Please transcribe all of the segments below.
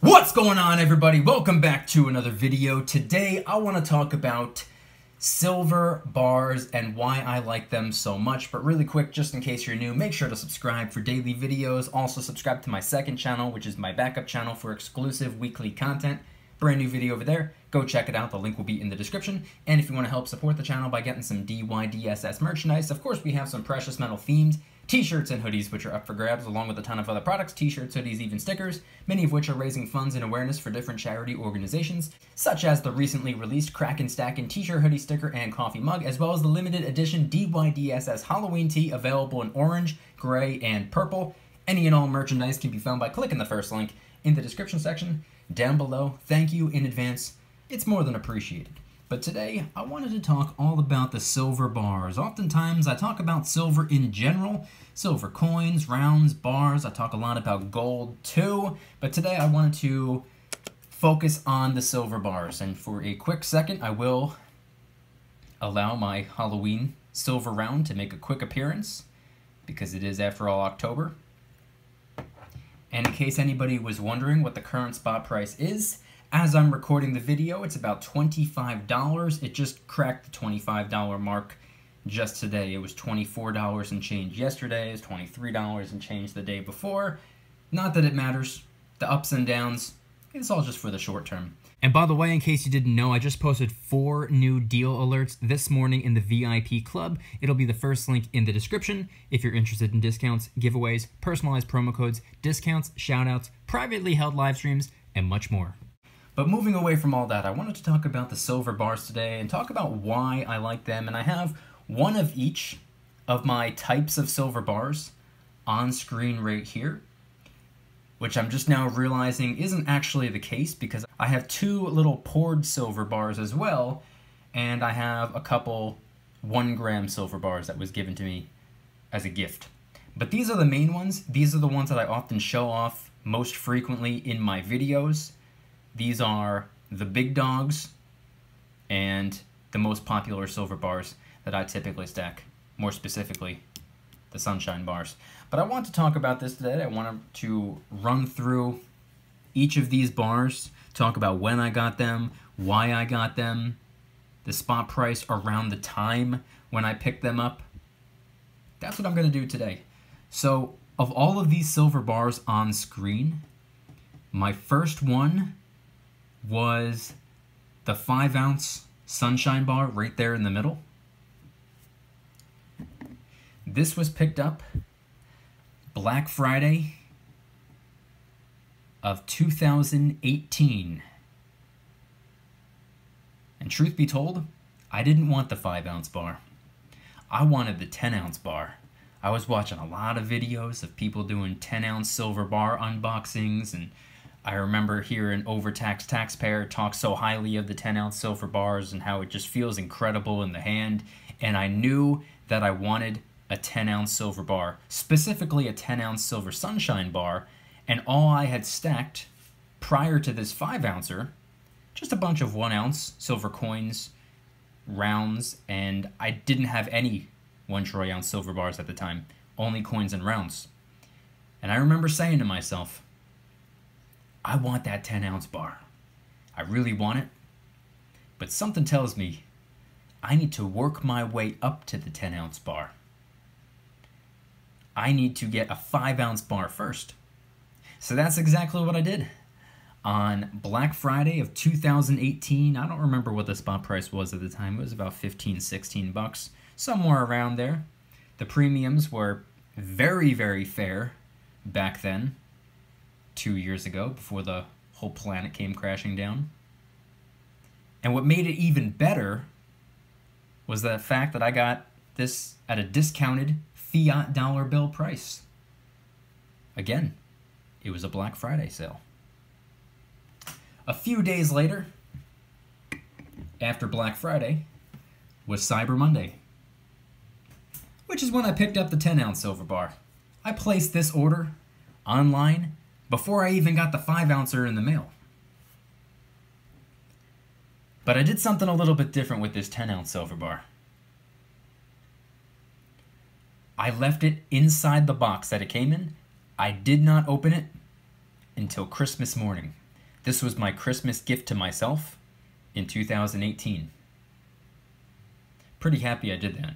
What's going on everybody? Welcome back to another video. Today I want to talk about silver bars and why I like them so much. But really quick, just in case you're new, make sure to subscribe for daily videos. Also subscribe to my second channel, which is my backup channel for exclusive weekly content. Brand new video over there. Go check it out. The link will be in the description. And if you want to help support the channel by getting some DYDSS merchandise, of course we have some precious metal themed t-shirts and hoodies which are up for grabs along with a ton of other products t-shirts hoodies even stickers many of which are raising funds and awareness for different charity organizations such as the recently released kraken stacking t-shirt hoodie sticker and coffee mug as well as the limited edition dydss halloween tee available in orange gray and purple. Any and all merchandise can be found by clicking the first link in the description section down below. Thank you in advance. It's more than appreciated but today, I wanted to talk all about the silver bars. Oftentimes, I talk about silver in general, silver coins, rounds, bars. I talk a lot about gold too, but today I wanted to focus on the silver bars. And for a quick second, I will allow my Halloween silver round to make a quick appearance because it is, after all, October. And in case anybody was wondering what the current spot price is, as I'm recording the video, it's about $25. It just cracked the $25 mark just today. It was $24 and change yesterday. It was $23 and change the day before. Not that it matters. The ups and downs, it's all just for the short term. And by the way, in case you didn't know, I just posted four new deal alerts this morning in the VIP club. It'll be the first link in the description if you're interested in discounts, giveaways, personalized promo codes, discounts, shoutouts, privately held live streams, and much more. But moving away from all that, I wanted to talk about the silver bars today and talk about why I like them. And I have one of each of my types of silver bars on screen right here, which I'm just now realizing isn't actually the case because I have two little poured silver bars as well, and I have a couple one gram silver bars that was given to me as a gift. But these are the main ones. These are the ones that I often show off most frequently in my videos. These are the big dogs and the most popular silver bars that I typically stack, more specifically, the sunshine bars. But I want to talk about this today. I want to run through each of these bars, talk about when I got them, why I got them, the spot price around the time when I picked them up. That's what I'm going to do today. So, of all of these silver bars on screen, my first one was the five ounce sunshine bar right there in the middle. This was picked up Black Friday of 2018. And truth be told, I didn't want the 5 ounce bar. I wanted the 10 ounce bar. I was watching a lot of videos of people doing 10 ounce silver bar unboxings and I remember hearing Overtaxed Taxpayer talk so highly of the 10 ounce silver bars and how it just feels incredible in the hand. And I knew that I wanted a 10 ounce silver bar, specifically a 10 ounce silver sunshine bar. And all I had stacked prior to this 5 ouncer, just a bunch of 1 ounce silver coins, rounds, and I didn't have any 1 troy ounce silver bars at the time, only coins and rounds. And I remember saying to myself, I want that 10 ounce bar. I really want it. But something tells me I need to work my way up to the 10 ounce bar. I need to get a 5 ounce bar first. So that's exactly what I did. On Black Friday of 2018, I don't remember what the spot price was at the time. It was about 15, 16 bucks, somewhere around there. The premiums were very, very fair back then two years ago before the whole planet came crashing down. And what made it even better was the fact that I got this at a discounted fiat dollar bill price. Again, it was a Black Friday sale. A few days later, after Black Friday, was Cyber Monday, which is when I picked up the 10 ounce silver bar. I placed this order online before I even got the 5 ouncer in the mail. But I did something a little bit different with this 10 ounce silver bar. I left it inside the box that it came in. I did not open it until Christmas morning. This was my Christmas gift to myself in 2018. Pretty happy I did that.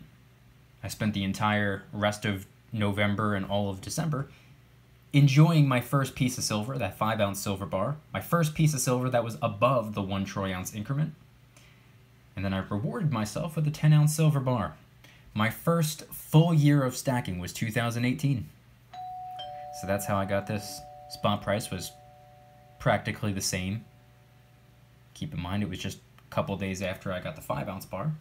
I spent the entire rest of November and all of December enjoying my first piece of silver, that 5 ounce silver bar, my first piece of silver that was above the 1 troy ounce increment. And then I rewarded myself with a 10 ounce silver bar. My first full year of stacking was 2018. So that's how I got this. Spot price was practically the same. Keep in mind, it was just a couple days after I got the 5 ounce bar.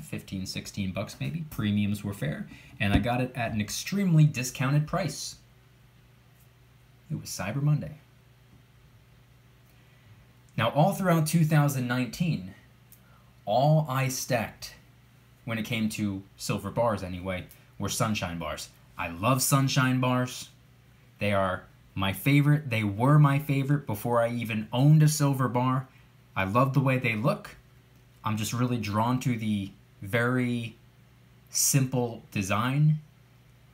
15, 16 bucks maybe. Premiums were fair. And I got it at an extremely discounted price. It was Cyber Monday. Now, all throughout 2019, all I stacked when it came to silver bars, anyway, were sunshine bars. I love sunshine bars. They are my favorite. They were my favorite before I even owned a silver bar. I love the way they look. I'm just really drawn to the very simple design.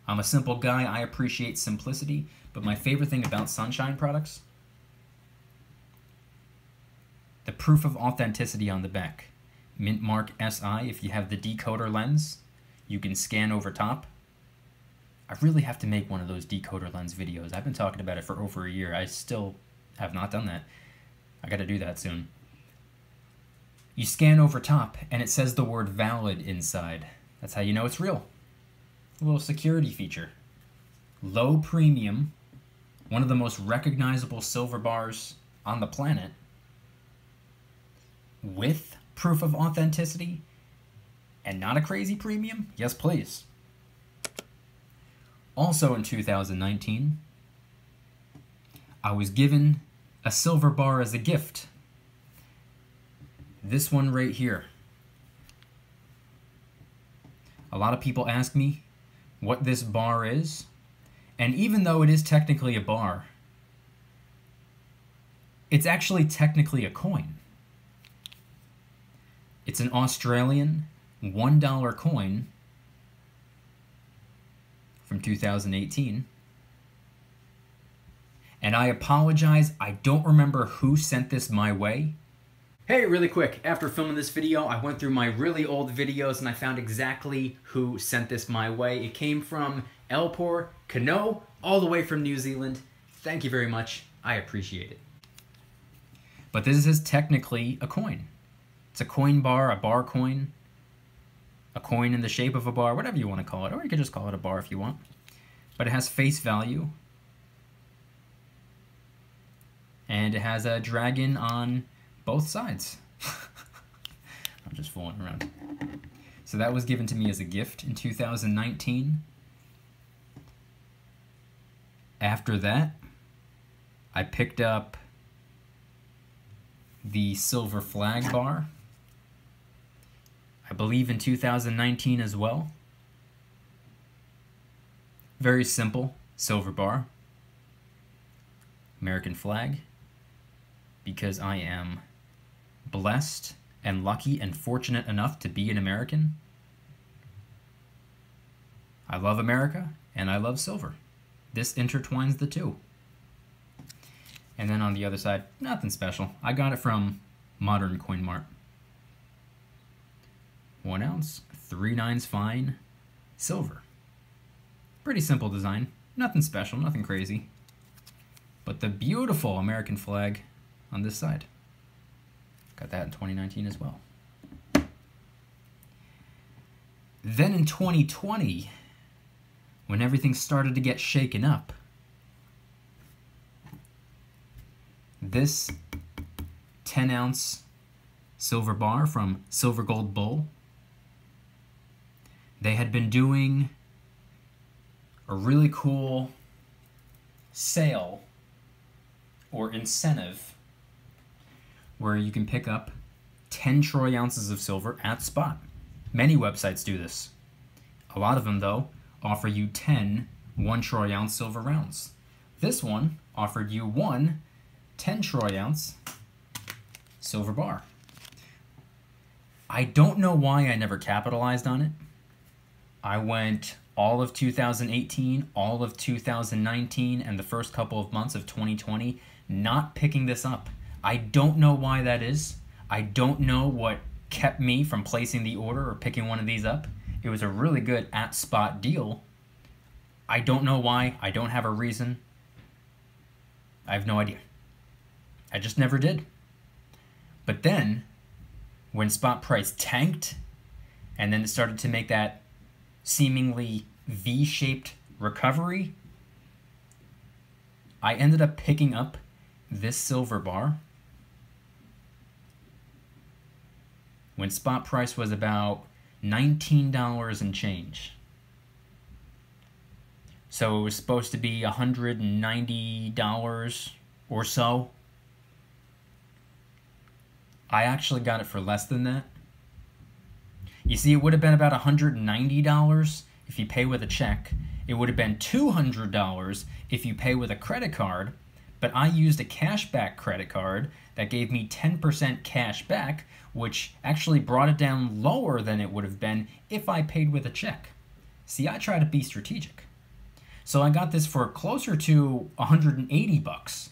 I'm a simple guy. I appreciate simplicity. But my favorite thing about Sunshine products, the proof of authenticity on the back. Mint Mark SI, if you have the decoder lens, you can scan over top. I really have to make one of those decoder lens videos. I've been talking about it for over a year. I still have not done that. I got to do that soon. You scan over top and it says the word valid inside. That's how you know it's real. A little security feature. Low premium, one of the most recognizable silver bars on the planet, with proof of authenticity and not a crazy premium? Yes, please. Also in 2019, I was given a silver bar as a gift. This one right here. A lot of people ask me what this bar is. And even though it is technically a bar, it's actually technically a coin. It's an Australian $1 coin from 2018. And I apologize, I don't remember who sent this my way. Hey, really quick, after filming this video, I went through my really old videos and I found exactly who sent this my way. It came from Elpor Kano, all the way from New Zealand. Thank you very much. I appreciate it. But this is technically a coin. It's a coin bar, a bar coin, a coin in the shape of a bar, whatever you want to call it. Or you could just call it a bar if you want. But it has face value. And it has a dragon on both sides. I'm just fooling around. So that was given to me as a gift in 2019. After that, I picked up the silver flag bar. I believe in 2019 as well. Very simple silver bar. American flag. Because I am blessed and lucky and fortunate enough to be an American. I love America and I love silver. This intertwines the two. And then on the other side, nothing special. I got it from Modern Coin Mart. One ounce, three nines fine, silver. Pretty simple design. Nothing special, nothing crazy. But the beautiful American flag on this side. Got that in 2019 as well. Then in 2020, when everything started to get shaken up. This 10 ounce silver bar from Silver Gold Bull, they had been doing a really cool sale or incentive where you can pick up 10 troy ounces of silver at spot. Many websites do this. A lot of them, though, offer you 10 1 troy ounce silver rounds. This one offered you one 10 troy ounce silver bar. I don't know why I never capitalized on it. I went all of 2018, all of 2019, and the first couple of months of 2020 not picking this up. I don't know why that is. I don't know what kept me from placing the order or picking one of these up. It was a really good at spot deal. I don't know why. I don't have a reason. I have no idea. I just never did. But then, when spot price tanked, and then it started to make that seemingly V shaped recovery, I ended up picking up this silver bar when spot price was about $19 and change. So it was supposed to be $190 or so. I actually got it for less than that. You see, it would have been about $190 if you pay with a check. It would have been $200 if you pay with a credit card, but I used a cashback credit card that gave me 10% cash back, which actually brought it down lower than it would have been if I paid with a check. See, I try to be strategic. So I got this for closer to 180 bucks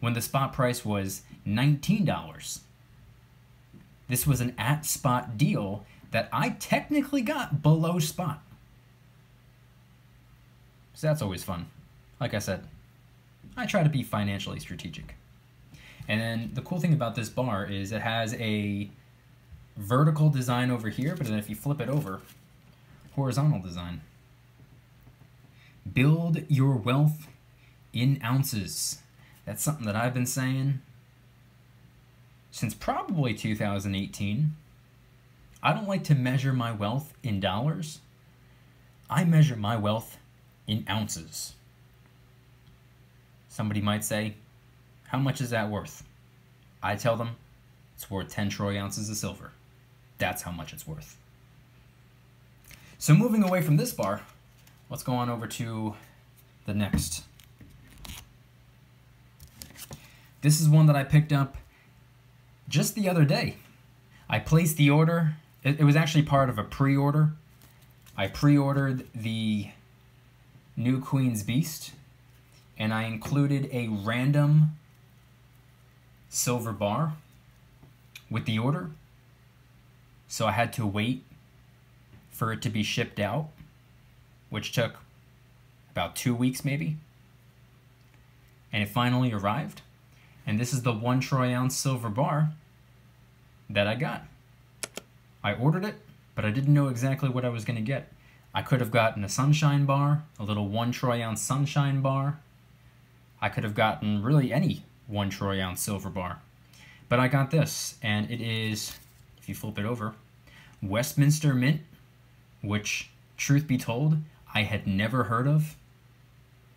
when the spot price was $19. This was an at spot deal that I technically got below spot. So that's always fun. Like I said, I try to be financially strategic. And then the cool thing about this bar is it has a vertical design over here, but then if you flip it over, horizontal design. Build your wealth in ounces. That's something that I've been saying since probably 2018. I don't like to measure my wealth in dollars. I measure my wealth in ounces. Somebody might say, How much is that worth? I tell them, It's worth 10 troy ounces of silver. That's how much it's worth. So, moving away from this bar, let's go on over to the next. This is one that I picked up just the other day. I placed the order, it, it was actually part of a pre order. I pre ordered the New Queen's Beast, and I included a random silver bar with the order. So I had to wait for it to be shipped out, which took about two weeks maybe. And it finally arrived. And this is the one troy ounce silver bar that I got. I ordered it, but I didn't know exactly what I was going to get. I could have gotten a sunshine bar, a little one troy ounce sunshine bar. I could have gotten really any one troy ounce silver bar. But I got this, and it is, if you flip it over, Westminster Mint, which, truth be told, I had never heard of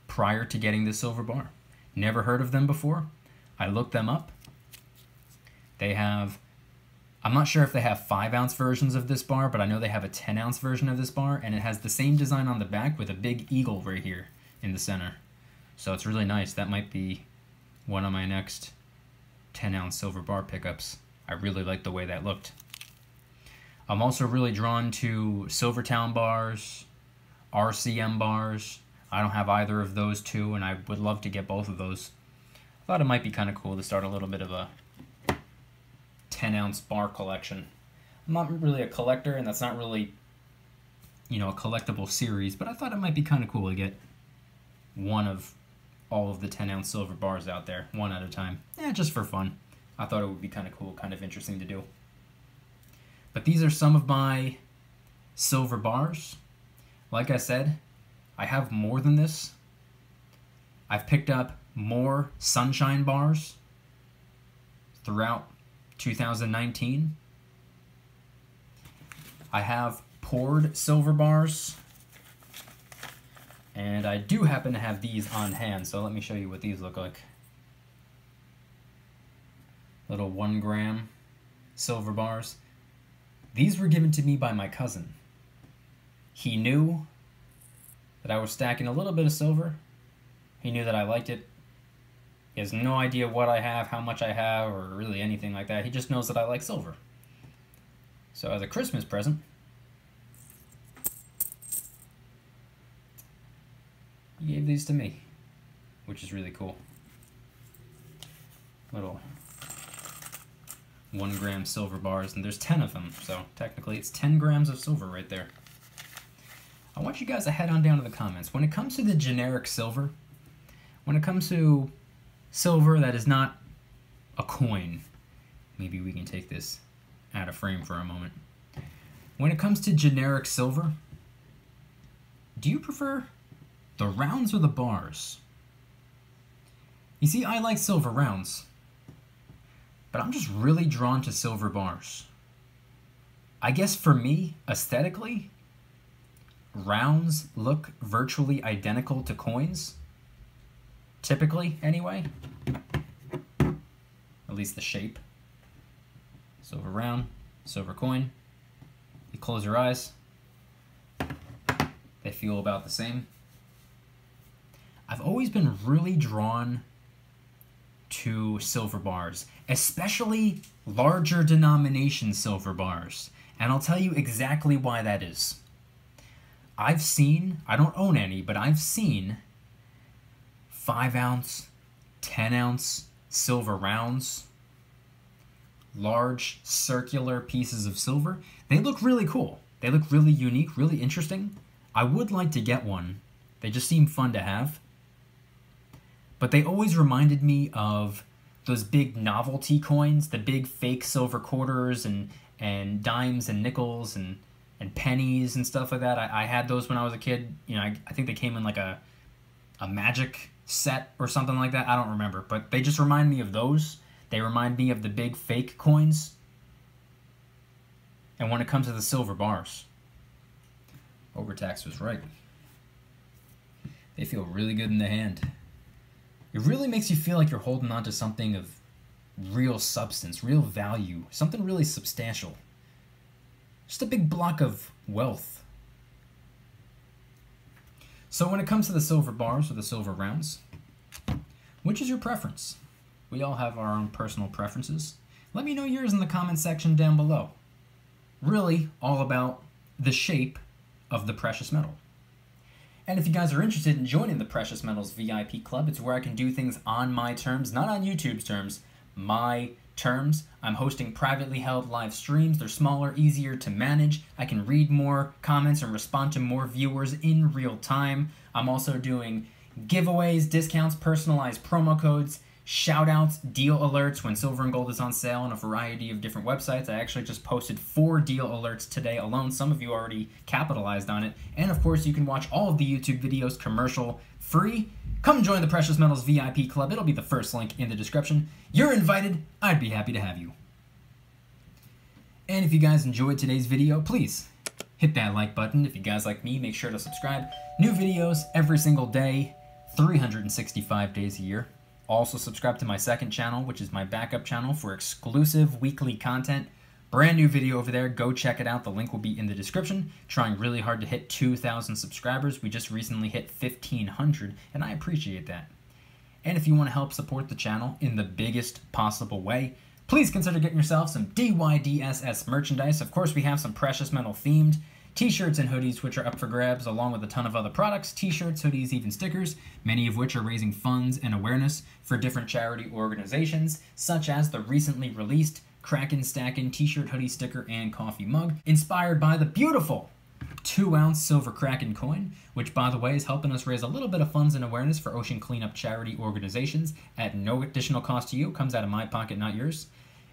prior to getting this silver bar. Never heard of them before. I looked them up. They have I'm not sure if they have 5 ounce versions of this bar, but I know they have a 10 ounce version of this bar, and it has the same design on the back with a big eagle right here in the center. So it's really nice. That might be one of my next 10 ounce silver bar pickups. I really like the way that looked. I'm also really drawn to SilverTowne bars, RCM bars. I don't have either of those two, and I would love to get both of those. I thought it might be kind of cool to start a little bit of a 10 ounce bar collection. I'm not really a collector, and that's not really, you know, a collectible series, but I thought it might be kind of cool to get one of all of the 10 ounce silver bars out there, one at a time. Yeah, just for fun. I thought it would be kind of cool, kind of interesting to do. But these are some of my silver bars. Like I said, I have more than this. I've picked up more sunshine bars throughout 2019. I have poured silver bars. And I do happen to have these on hand, so let me show you what these look like. Little one gram silver bars. These were given to me by my cousin. He knew that I was stacking a little bit of silver. He knew that I liked it. He has no idea what I have, how much I have, or really anything like that. He just knows that I like silver. So as a Christmas present, gave these to me, which is really cool. little one gram silver bars, and there's 10 of them, so technically it's 10 grams of silver right there. I want you guys to head on down to the comments. When it comes to the generic silver, when it comes to silver that is not a coin, maybe we can take this out of frame for a moment. When it comes to generic silver, do you prefer the rounds or the bars? You see, I like silver rounds, but I'm just really drawn to silver bars. I guess for me, aesthetically, rounds look virtually identical to coins. Typically, anyway. At least the shape. Silver round, silver coin. You close your eyes, they feel about the same. I've always been really drawn to silver bars, especially larger denomination silver bars. And I'll tell you exactly why that is. I've seen, I don't own any, but I've seen 5 ounce, 10 ounce silver rounds, large circular pieces of silver. They look really cool. They look really unique, really interesting. I would like to get one. They just seem fun to have. But they always reminded me of those big novelty coins, the big fake silver quarters and, and dimes and nickels and and pennies and stuff like that. I, I had those when I was a kid. You know, I, I think they came in like a a magic set or something like that. I don't remember, but they just remind me of those. They remind me of the big fake coins. And when it comes to the silver bars, Overtax was right. They feel really good in the hand. It really makes you feel like you're holding on to something of real substance, real value, something really substantial. Just a big block of wealth. So when it comes to the silver bars or the silver rounds, which is your preference? We all have our own personal preferences. Let me know yours in the comment section down below. Really all about the shape of the precious metal. And if you guys are interested in joining the Precious Metals VIP Club, it's where I can do things on my terms, not on YouTube's terms, my terms. I'm hosting privately held live streams. They're smaller, easier to manage. I can read more comments and respond to more viewers in real time. I'm also doing giveaways, discounts, personalized promo codes, shout outs, deal alerts when silver and gold is on sale on a variety of different websites. I actually just posted four deal alerts today alone. Some of you already capitalized on it. And of course, you can watch all of the YouTube videos commercial free Come join the Precious Metals VIP Club. It'll be the first link in the description. You're invited. I'd be happy to have you. And if you guys enjoyed today's video, please hit that like button. If you guys like me, make sure to subscribe. New videos every single day, 365 days a year. Also subscribe to my second channel, which is my backup channel for exclusive weekly content Brand new video over there. Go check it out. The link will be in the description. Trying really hard to hit 2,000 subscribers. We just recently hit 1,500, and I appreciate that. And if you want to help support the channel in the biggest possible way, please consider getting yourself some DYDSS merchandise. Of course, we have some precious metal themed t-shirts and hoodies which are up for grabs along with a ton of other products t-shirts hoodies even stickers many of which are raising funds and awareness for different charity organizations such as the recently released Kraken Stackin t-shirt, hoodie, sticker, and coffee mug, inspired by the beautiful two ounce silver Kraken coin, which by the way is helping us raise a little bit of funds and awareness for ocean cleanup charity organizations at no additional cost to you, comes out of my pocket, not yours.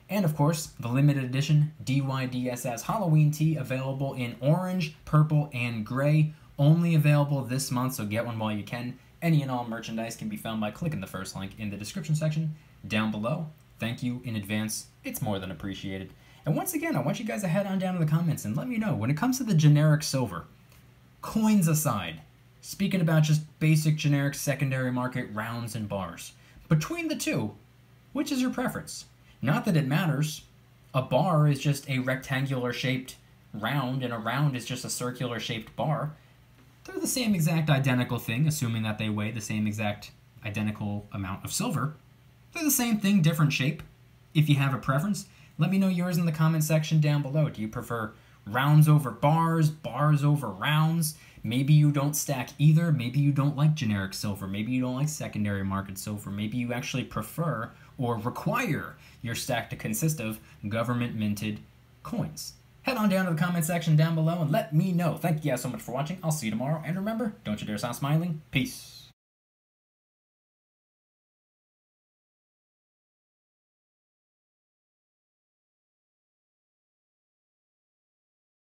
And of course, the limited edition DYDSS Halloween tee available in orange, purple, and gray, only available this month, so get one while you can. Any and all merchandise can be found by clicking the first link in the description section down below. Thank you in advance. It's more than appreciated. And once again, I want you guys to head on down to the comments and let me know when it comes to the generic silver, coins aside, speaking about just basic generic secondary market rounds and bars, between the two, which is your preference? Not that it matters. A bar is just a rectangular shaped round, and a round is just a circular shaped bar. They're the same exact identical thing, assuming that they weigh the same exact identical amount of silver. They're the same thing, different shape. If you have a preference, let me know yours in the comment section down below. Do you prefer rounds over bars, bars over rounds? Maybe you don't stack either. Maybe you don't like generic silver. Maybe you don't like secondary market silver. Maybe you actually prefer or require your stack to consist of government minted coins. Head on down to the comment section down below and let me know. Thank you guys so much for watching. I'll see you tomorrow. And remember, don't you dare stop smiling. Peace.